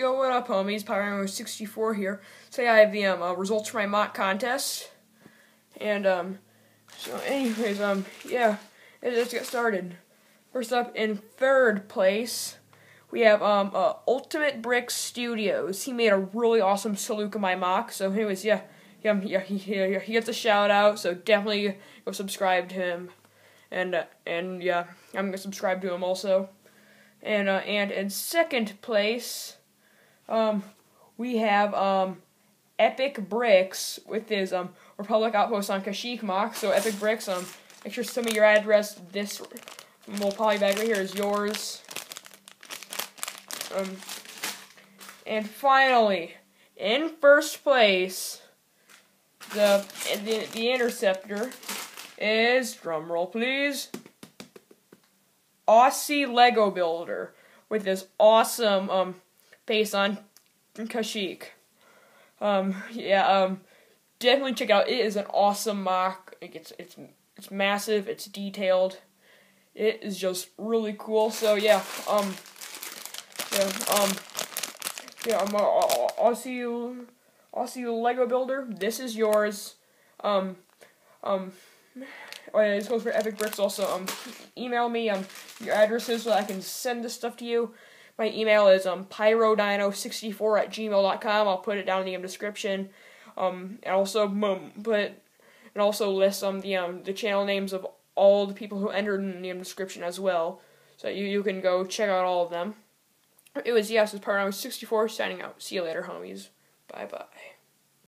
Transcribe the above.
Yo, what up, homies? Pyro64 here. Today I have the um, uh, results for my MOC contest. And, um, so anyways, um, yeah, let's get started. First up, in third place, we have, um, uh, Ultimate Brick Studios. He made a really awesome Saluka My MOC. So anyways, yeah, yeah, yeah, he, he, he gets a shout out, so definitely go subscribe to him. And, uh, and yeah, I'm gonna subscribe to him also. And, uh, and in second place, um, we have um, Epic Bricks with his um, Republic Outpost on Kashyyyk MOC. So Epic Bricks, um, make sure some of your address. This little poly bag right here is yours. Um, and finally, in first place, the the, the interceptor is drumroll please. Aussie Lego Builder with this awesome um based on Kashyyyk. Um, yeah, um, definitely check out. It is an awesome MOC. It's it's it's massive. It's detailed. It is just really cool. So yeah, um, yeah, um, yeah. Uh, I'll see you. Aussie Lego Builder. This is yours. Um, um. Oh yeah, this goes for Epic Bricks also. Um, email me um your addresses so I can send this stuff to you. My email is um, pyrodino64 at gmail.com. I'll put it down in the description. Um, and also um, put and also list um the um the channel names of all the people who entered in the description as well, so you you can go check out all of them. It was yes, it's Pyrodino64 signing out. See you later, homies. Bye bye.